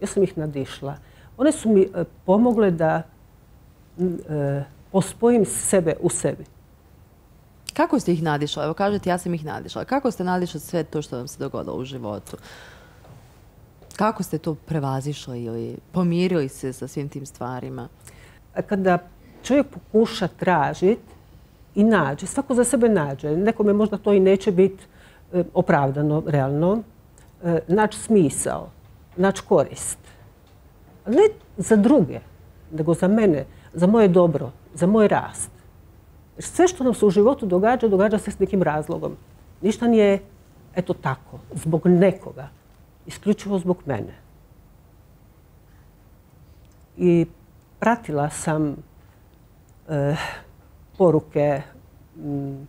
ja sam ih nadišla. One su mi e, pomogle da e, pospojim sebe u sebi.
Kako ste ih nadišla? Evo kažete ja sam ih nadišla. Kako ste nadišli sve to što vam se dogodilo u životu? Kako ste to prevazišli ili pomirili se sa svim tim stvarima?
Kada čovjek pokuša tražiti i nađe, svako za sebe nađe, nekome možda to i neće biti e, opravdano, realno, naći smisao, naći korist ne za druge, nego za mene, za moje dobro, za moj rast. Sve što nam se u životu događa, događa se s nekim razlogom. Ništa nije, eto tako, zbog nekoga. Isključivo zbog mene. I pratila sam eh, poruke, mm,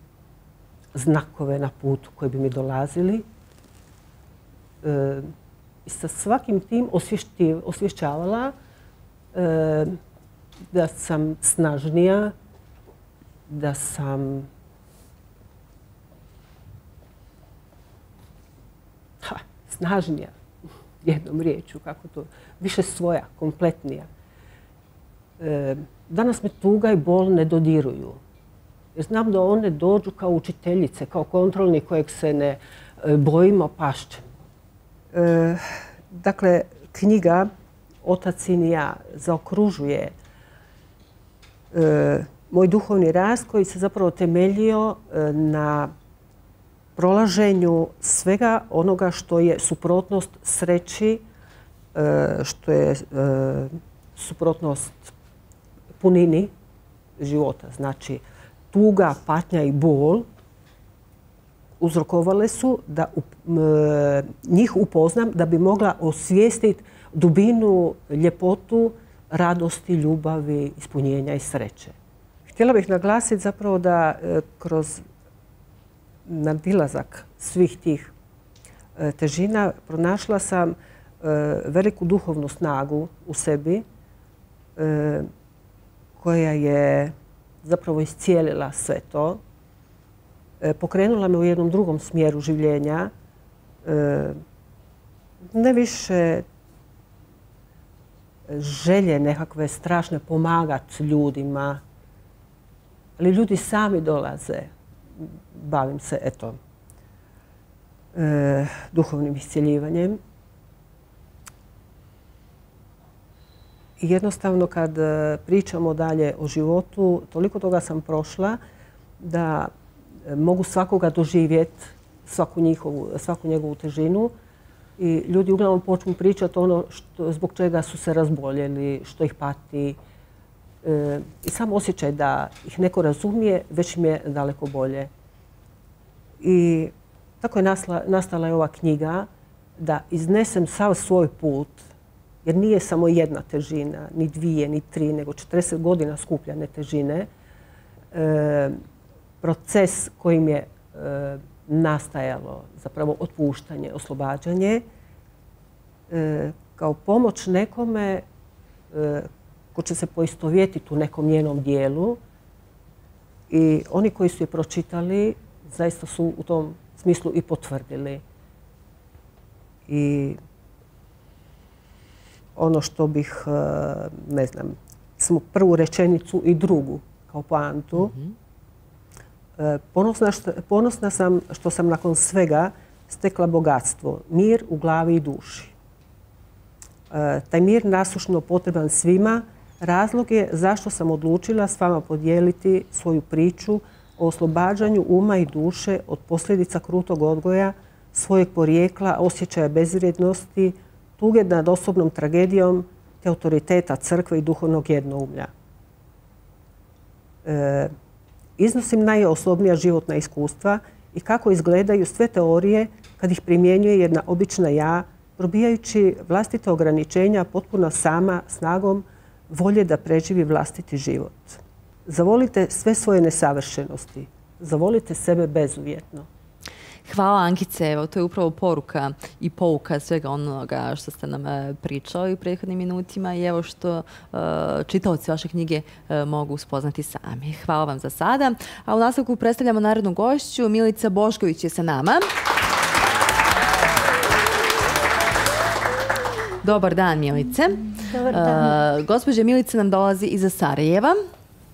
znakove na putu koji bi mi dolazili. I sa svakim tim osvješćavala e, da sam snažnija, da sam ha, snažnija, jednom riječu, kako to, više svoja, kompletnija. E, danas me tuga i bol ne dodiruju. Jer znam da one dođu kao učiteljice, kao kontrolni kojeg se ne e, bojimo pašće. E, dakle, knjiga Otac i ja zaokružuje e, moj duhovni rast koji se zapravo temeljio e, na prolaženju svega onoga što je suprotnost sreći, što je suprotnost punini života. Znači, tuga, patnja i bol uzrokovale su da njih upoznam da bi mogla osvijestiti dubinu, ljepotu, radosti, ljubavi, ispunjenja i sreće. Htjela bih naglasiti zapravo da e, kroz nadilazak svih tih e, težina pronašla sam e, veliku duhovnu snagu u sebi koja je zapravo iscijelila sve to E, pokrenula me u jednom drugom smjeru življenja. E, ne više želje nekakve strašne pomagati ljudima, ali ljudi sami dolaze. Bavim se, eto, e, duhovnim iscjeljivanjem. I jednostavno kad pričamo dalje o životu, toliko toga sam prošla da mogu svakoga doživjeti, svaku, njihovu, svaku njegovu težinu. I ljudi uglavnom počnu pričati ono što, zbog čega su se razboljeli, što ih pati. E, I samo osjećaj da ih neko razumije, već im je daleko bolje. I tako je nastala je ova knjiga da iznesem sav svoj put jer nije samo jedna težina, ni dvije, ni tri, nego 40 godina skupljane težine, e, proces kojim je e, nastajalo zapravo otpuštanje, oslobađanje, e, kao pomoć nekome ko će se poistovjetiti u nekom njenom dijelu i oni koji su je pročitali zaista su u tom smislu i potvrdili. I ono što bih, ne znam, smo prvu rečenicu i drugu kao poantu, mhm. E, ponosna, sam što sam nakon svega stekla bogatstvo, mir u glavi i duši. E, taj mir nasušno potreban svima, razlog je zašto sam odlučila s vama podijeliti svoju priču o oslobađanju uma i duše od posljedica krutog odgoja, svojeg porijekla, osjećaja bezvrijednosti, tuge nad osobnom tragedijom te autoriteta crkve i duhovnog jednoumlja. E, iznosim najosobnija životna iskustva i kako izgledaju sve teorije kad ih primjenjuje jedna obična ja, probijajući vlastite ograničenja potpuno sama snagom volje da preživi vlastiti život. Zavolite sve svoje nesavršenosti. Zavolite sebe bezuvjetno.
Hvala Ankice, evo to je upravo poruka i pouka svega onoga što ste nam e, pričali u prethodnim minutima i evo što uh, čitaoci vaše knjige e, mogu spoznati sami. Hvala vam za sada. A u nastavku predstavljamo narodnu gošću. Milica Bošković je sa nama. Dobar dan, Milice.
Dobar dan.
gospođa Milica nam dolazi iza Sarajeva.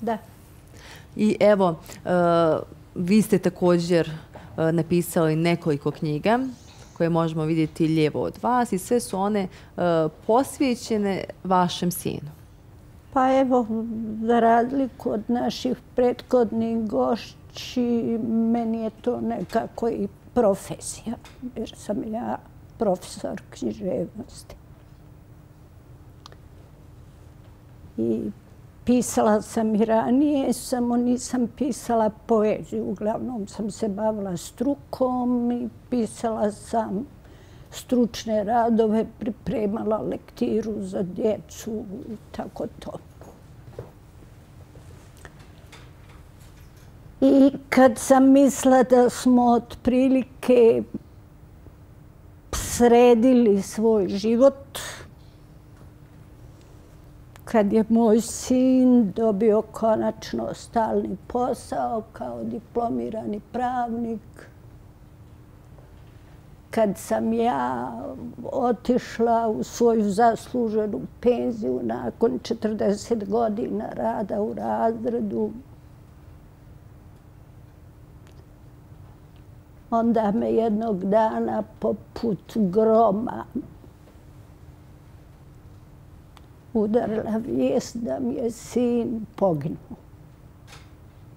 Da.
I evo, vi ste također E, napisali nekoliko knjiga koje možemo vidjeti lijevo od vas i sve su one e, posvećene vašem sinu.
Pa evo, za razliku od naših prethodnih gošći, meni je to nekako i profesija, jer sam ja profesor književnosti. I Pisala sam i ranije, samo nisam pisala poeziju. Uglavnom sam se bavila strukom i pisala sam stručne radove, pripremala lektiru za djecu i tako to. I kad sam mislila da smo otprilike sredili svoj život, kad je moj sin dobio konačno stalni posao kao diplomirani pravnik, kad sam ja otišla u svoju zasluženu penziju nakon 40 godina rada u razredu, onda me jednog dana poput groma udarila vijest da mi je sin poginuo.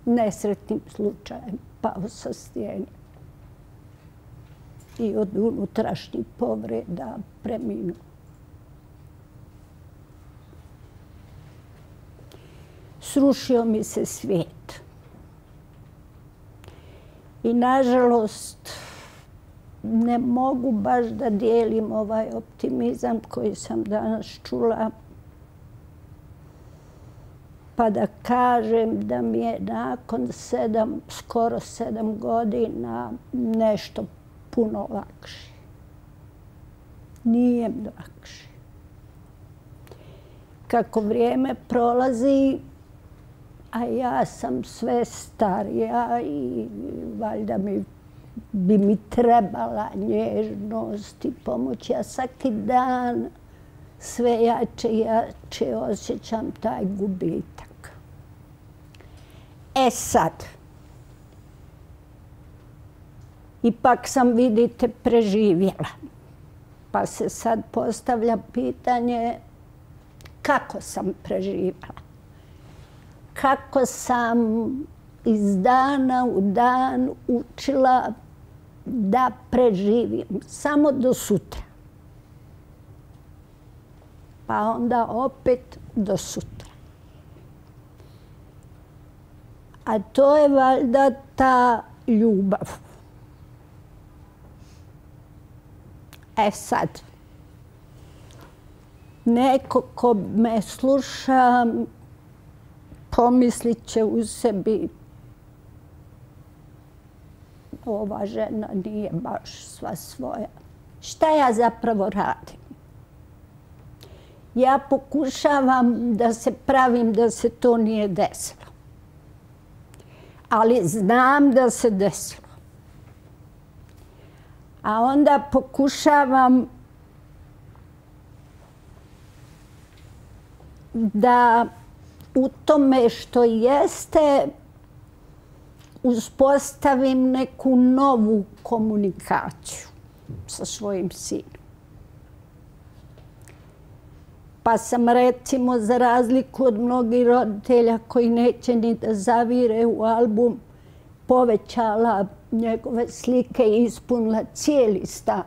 Nesretnim slučajem pao sa stijeni. I od unutrašnjih povreda preminuo. Srušio mi se svijet. I nažalost, ne mogu baš da dijelim ovaj optimizam koji sam danas čula pa da kažem da mi je nakon sedam, skoro sedam godina nešto puno lakše. Nije mi lakše. Kako vrijeme prolazi, a ja sam sve starija i valjda mi bi mi trebala nježnost i pomoć. Ja svaki dan sve jače i jače osjećam taj gubitak. E sad, ipak sam, vidite, preživjela. Pa se sad postavlja pitanje kako sam preživjela. Kako sam iz dana u dan učila da preživim samo do sutra pa onda opet do sutra. A to je valjda ta ljubav. E sad, neko ko me sluša pomislit će u sebi ova žena nije baš sva svoja. Šta ja zapravo radim? Ja pokušavam da se pravim da se to nije desilo. Ali znam da se desilo. A onda pokušavam da u tome što jeste uspostavim neku novu komunikaciju sa svojim sinom. Pa sam recimo za razliku od mnogih roditelja koji neće ni da zavire u album povećala njegove slike i ispunila cijeli stan.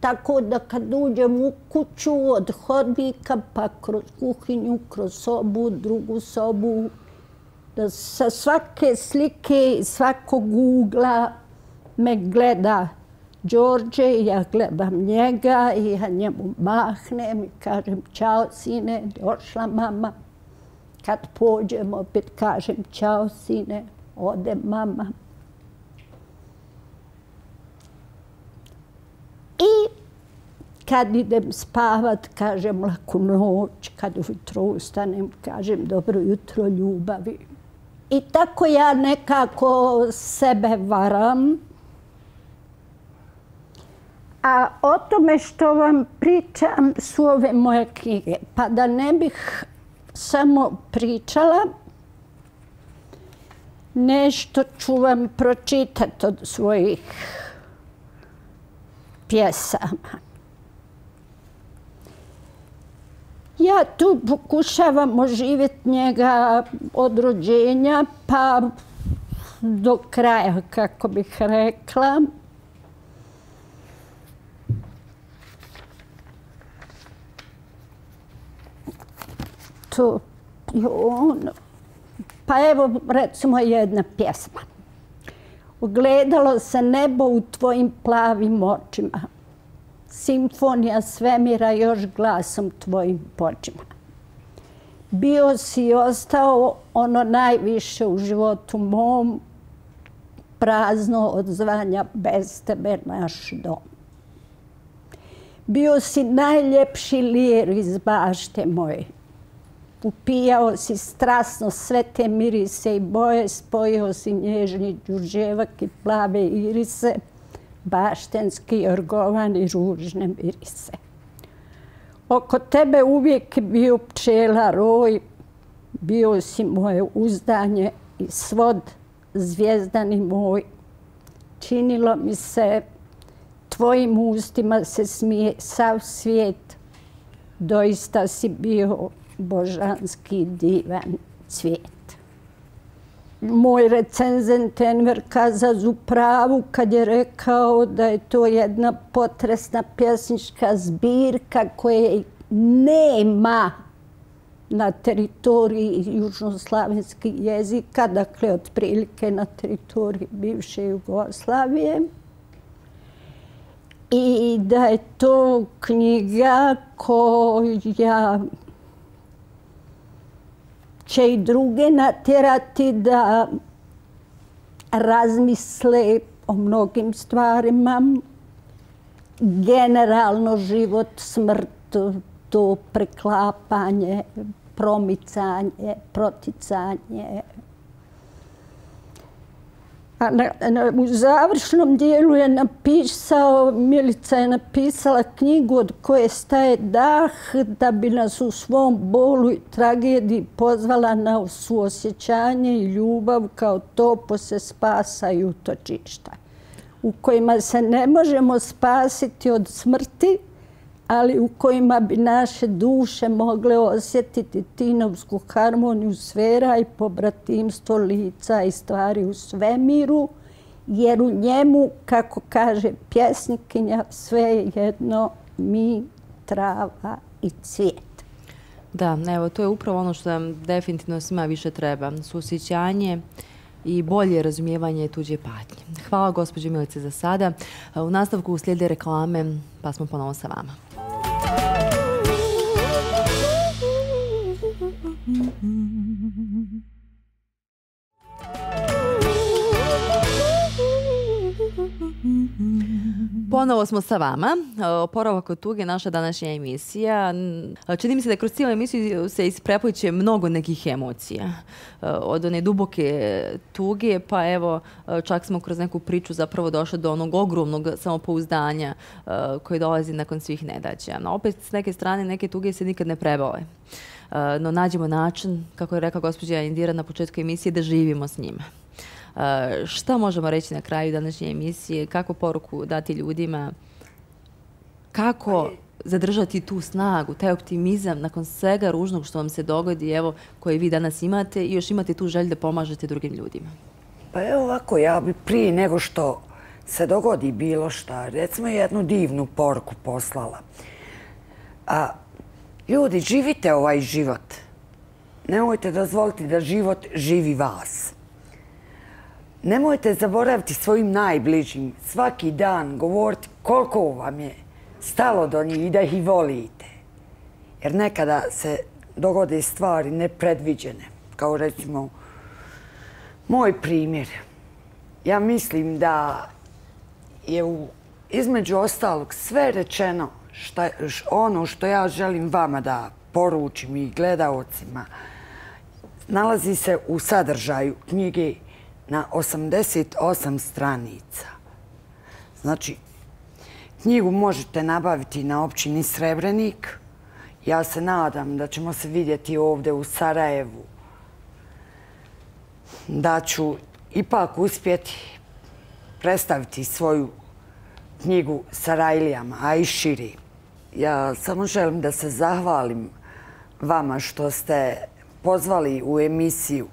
Tako da kad uđem u kuću od hodnika pa kroz kuhinju, kroz sobu, drugu sobu, da sa svake slike i svakog ugla me gleda Đorđe i ja gledam njega i ja njemu mahnem i kažem čao sine, došla mama. Kad pođem opet kažem čao sine, ode mama. I kad idem spavat, kažem laku noć, kad ujutro ustanem, kažem dobro jutro ljubavi. I tako ja nekako sebe varam. A o tome što vam pričam su ove moje knjige. Pa da ne bih samo pričala, nešto ću vam pročitati od svojih pjesama. Ja tu pokušavam oživjeti njega od rođenja pa do kraja, kako bih rekla. Ono. Pa evo recimo jedna pjesma. Ugledalo se nebo u tvojim plavim očima simfonija svemira još glasom tvojim počima. Bio si i ostao ono najviše u životu mom, prazno od zvanja bez tebe naš dom. Bio si najljepši lir iz bašte moje. Upijao si strasno sve te mirise i boje, spojio si nježni džuževak i plave irise, baštenski, orgovani, ružne mirise. Oko tebe uvijek bio pčela roj, bio si moje uzdanje i svod zvijezdani moj. Činilo mi se, tvojim ustima se smije sav svijet. Doista si bio božanski divan cvijet moj recenzent Enver Kazaz u pravu kad je rekao da je to jedna potresna pjesnička zbirka koje nema na teritoriji južnoslavenskih jezika, dakle otprilike na teritoriji bivše Jugoslavije. I da je to knjiga koja će i druge natjerati da razmisle o mnogim stvarima. Generalno život, smrt, to preklapanje, promicanje, proticanje, a u završnom dijelu je napisao, Milica je napisala knjigu od koje staje dah da bi nas u svom bolu i tragediji pozvala na suosjećanje i ljubav kao topo se spasa i utočišta u kojima se ne možemo spasiti od smrti, ali u kojima bi naše duše mogle osjetiti tinovsku harmoniju sfera i pobratimstvo lica i stvari u svemiru, jer u njemu, kako kaže pjesnikinja, sve je jedno mi, trava i cvijet.
Da, evo, to je upravo ono što nam definitivno svima više treba. Susjećanje i bolje razumijevanje tuđe patnje. Hvala gospođe Milice za sada. U nastavku slijede reklame, pa smo ponovo sa vama. Ponovo smo sa vama. Oporavak od tuge, naša današnja emisija. Čini mi se da kroz cijelu emisiju se isprepliče mnogo nekih emocija. Od one duboke tuge, pa evo, čak smo kroz neku priču zapravo došli do onog ogromnog samopouzdanja koji dolazi nakon svih nedaća. No, opet, s neke strane, neke tuge se nikad ne prebale. E, no, nađemo način, kako je rekla gospođa Indira na početku emisije, da živimo s njima. Šta možemo reći na kraju današnje emisije? Kako poruku dati ljudima? Kako zadržati tu snagu, taj optimizam nakon svega ružnog što vam se dogodi, evo, koji vi danas imate i još imate tu želju da pomažete drugim ljudima?
Pa evo ovako, ja bi prije nego što se dogodi bilo šta, recimo jednu divnu poruku poslala. A, ljudi, živite ovaj život. Nemojte dozvoliti da život živi vas. Nemojte zaboraviti svojim najbližim svaki dan govoriti koliko vam je stalo do njih i da ih volite. Jer nekada se dogode stvari nepredviđene. Kao recimo, moj primjer. Ja mislim da je u, između ostalog sve rečeno ono što ja želim vama da poručim i gledaocima nalazi se u sadržaju knjige na 88 stranica. Znači, knjigu možete nabaviti na općini Srebrenik. Ja se nadam da ćemo se vidjeti ovdje u Sarajevu. Da ću ipak uspjeti predstaviti svoju knjigu Sarajlijama, a i širi. Ja samo želim da se zahvalim vama što ste pozvali u emisiju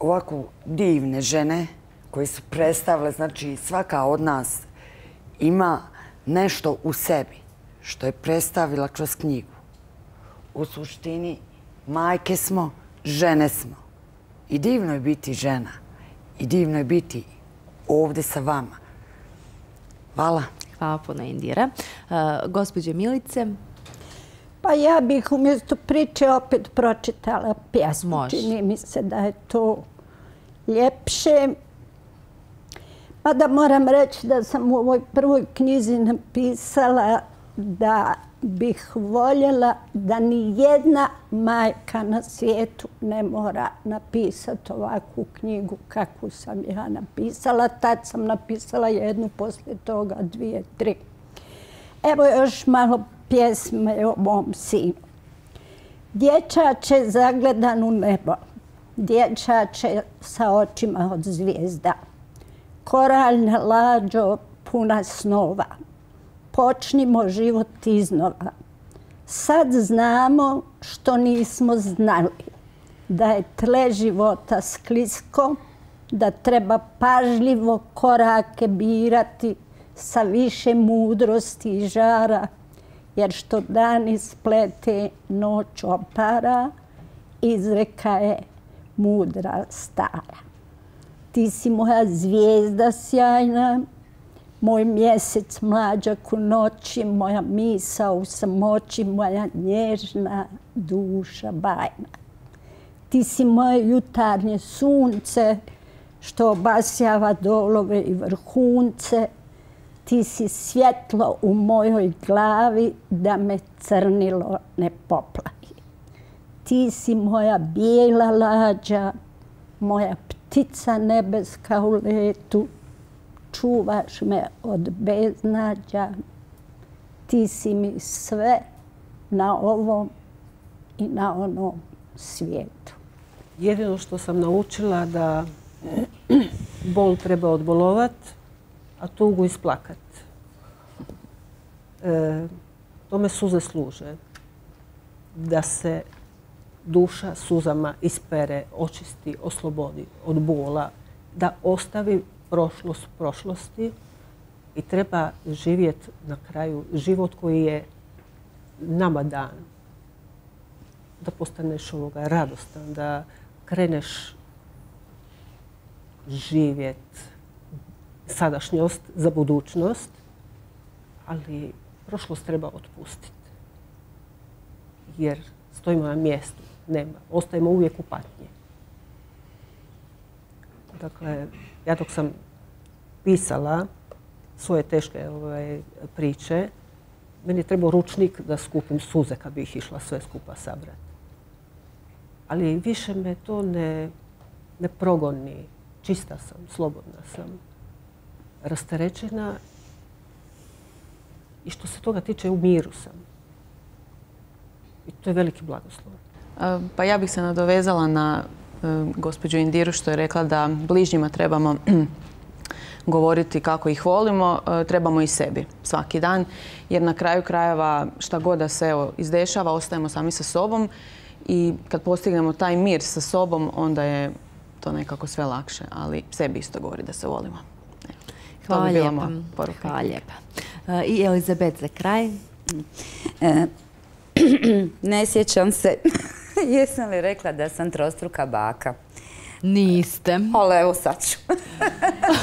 ovako divne žene koje su predstavile, znači svaka od nas ima nešto u sebi što je predstavila kroz knjigu. U suštini majke smo, žene smo. I divno je biti žena. I divno je biti ovdje sa vama. Hvala.
Hvala puno Indira. Uh, Milice?
Pa ja bih umjesto priče opet pročitala pjesmu. Čini mi se da je to ljepše. Pa da moram reći da sam u ovoj prvoj knjizi napisala da bih voljela da ni jedna majka na svijetu ne mora napisati ovakvu knjigu kakvu sam ja napisala. Tad sam napisala jednu, poslije toga dvije, tri. Evo još malo pjesme o mom sinu. Dječače zagledan u nebo, dječače sa očima od zvijezda, koraljna lađo puna snova, počnimo život iznova. Sad znamo što nismo znali, da je tle života sklisko, da treba pažljivo korake birati sa više mudrosti i žara, jer što dan isplete noć opara, izreka je mudra stara. Ti si moja zvijezda sjajna, moj mjesec mlađak u noći, moja misa u samoći, moja nježna duša bajna. Ti si moje jutarnje sunce, što obasjava dolove i vrhunce, ti si svjetlo u mojoj glavi da me crnilo ne poplavi. Ti si moja bijela lađa, moja ptica nebeska u letu, čuvaš me od beznađa. Ti si mi sve na ovom i na onom svijetu.
Jedino što sam naučila da bol treba odbolovati, a tugu isplakat. E, tome suze služe. Da se duša suzama ispere, očisti, oslobodi od bola, da ostavi prošlost prošlosti i treba živjeti na kraju život koji je nama dan. Da postaneš ovoga radostan, da kreneš živjeti sadašnjost za budućnost, ali prošlost treba otpustiti. Jer stojimo na mjestu, nema. Ostajemo uvijek u patnji. Dakle, ja dok sam pisala svoje teške ovaj, priče, meni je trebao ručnik da skupim suze kad bi ih išla sve skupa sabrati. Ali više me to ne, ne progoni. Čista sam, slobodna sam, rasterećena i što se toga tiče u miru sam. I to je veliki blagoslov.
Pa ja bih se nadovezala na e, gospođu Indiru što je rekla da bližnjima trebamo [CLEARS THROAT] govoriti kako ih volimo, e, trebamo i sebi svaki dan. Jer na kraju krajeva šta god da se evo, izdešava, ostajemo sami sa sobom i kad postignemo taj mir sa sobom, onda je to nekako sve lakše. Ali sebi isto govori da se volimo.
Hvala lijepa. Hvala lijepa. E, I Elizabet za kraj. [CLEARS THROAT]
ne sjećam se. [LAUGHS] Jesam li rekla da sam trostruka baka?
Niste.
Ali evo sad ću.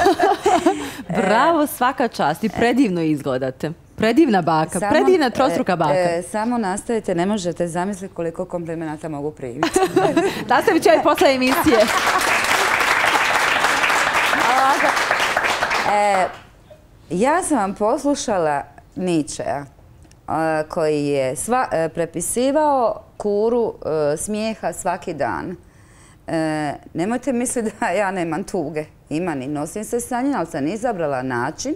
[LAUGHS]
Bravo, svaka čast i predivno izgledate. Predivna baka, predivna trostruka e, baka. E,
samo nastavite, ne možete zamisliti koliko komplimenata mogu primiti. [LAUGHS]
Nastavit ću posle emisije.
E, ja sam vam poslušala Ničeja koji je prepisivao kuru smijeha svaki dan. E, nemojte misliti da ja nemam tuge. Imam i nosim se sa njim, ali sam izabrala način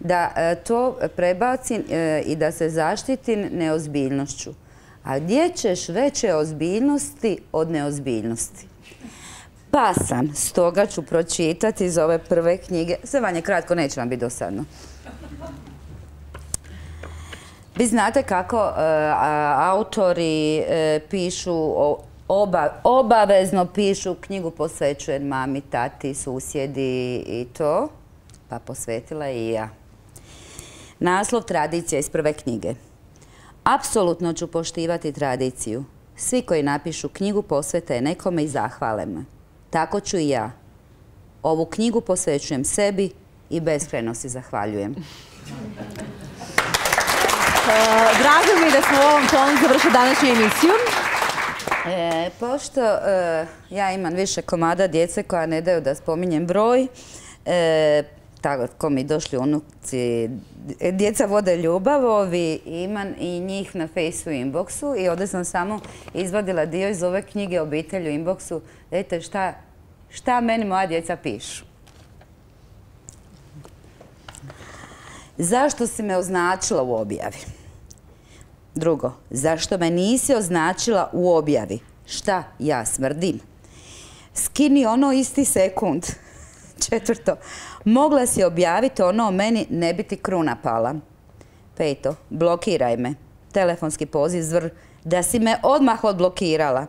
da e, to prebacim e, i da se zaštitim neozbiljnošću. A gdje ćeš veće ozbiljnosti od neozbiljnosti? Pa sam, stoga ću pročitati iz ove prve knjige. Sve vam je kratko, neće vam biti dosadno. Vi znate kako autori pišu o obavezno pišu knjigu posvećujem mami, tati, susjedi i to. Pa posvetila i ja. Naslov tradicija iz prve knjige. Apsolutno ću poštivati tradiciju. Svi koji napišu knjigu posvete nekome i zahvale. Tako ću i ja. Ovu knjigu posvećujem sebi i beskreno si zahvaljujem.
Drago mi da smo u ovom tonu završili današnju emisiju.
E, pošto e, ja imam više komada djece koja ne daju da spominjem broj, e, tako mi došli unuci, djeca vode ljubavovi, imam i njih na fejsu inboxu i ovdje sam samo izvadila dio iz ove knjige obitelju inboxu. Vidite šta, šta meni moja djeca pišu. Zašto si me označila u objavi? Drugo, zašto me nisi označila u objavi? Šta ja smrdim? Skini ono isti sekund. [LAUGHS] Četvrto, mogla si objaviti ono o meni, ne biti kruna pala. Peto, blokiraj me. Telefonski poziv zvr, da si me odmah odblokirala.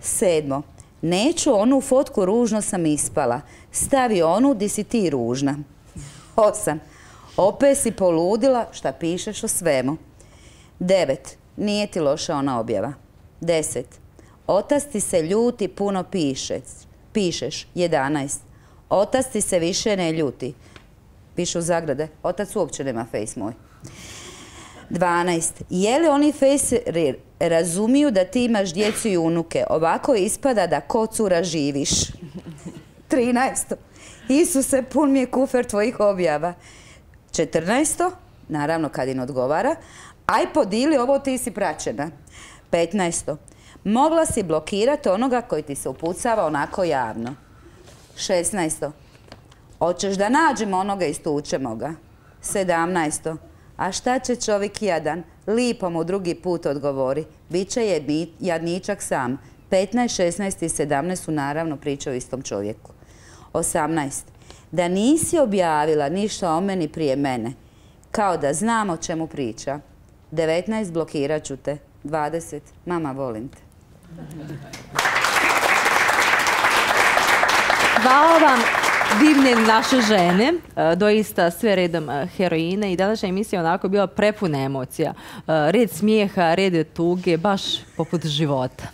Sedmo, neću onu fotku ružno sam ispala. Stavi onu di si ti ružna. Osam, opet si poludila šta pišeš o svemu. Devet. Nije ti loša ona objava. Deset. Otac ti se ljuti, puno pišeš. Pišeš. Jedanajst. Otac ti se više ne ljuti. Pišu zagrade. Otac uopće nema face moj. 12. Je li oni face razumiju da ti imaš djecu i unuke? Ovako ispada da ko cura živiš. [LAUGHS] 13. Isuse, pun mi je kufer tvojih objava. 14. Naravno kad im odgovara aj podili ovo ti si praćena. 15. Mogla si blokirati onoga koji ti se upucava onako javno. 16. Hoćeš da nađemo onoga i stučemo ga. 17. A šta će čovjek jadan? Lipo mu drugi put odgovori. Biće je jadničak sam. 15, 16 i 17 su naravno priče o istom čovjeku. 18. Da nisi objavila ništa o meni prije mene. Kao da znam o čemu priča. 19 blokirat ću te. 20 mama volim te.
Hvala vam divne naše žene, e, doista sve redom e, heroine i današnja emisija onako bila prepuna emocija. E, red smijeha, red tuge, baš poput života.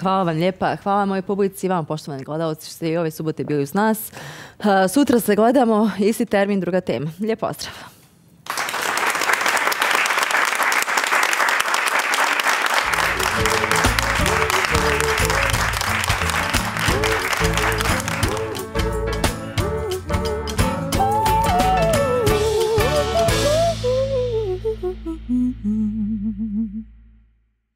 Hvala vam lijepa, hvala mojoj publici i vam poštovani gledalci što ste i ove subote bili uz nas. Sutra se gledamo, isti termin, druga tema. Lijep pozdrav!